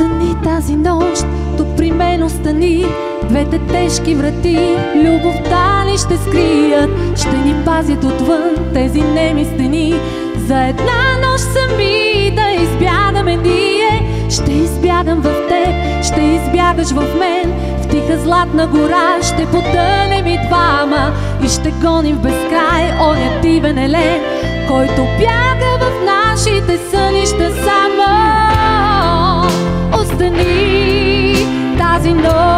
Остани тази нощ, тук при мен остани. Двете тежки врати, любовта ни ще скрият. Ще ни пазят отвън тези неми стени. За една нощ сами да избягаме ние. Ще избягам в теб, ще избягаш в мен. В тиха златна гора ще потънем и двама. И ще гоним в безкрай оня дивен елен Който бяга No.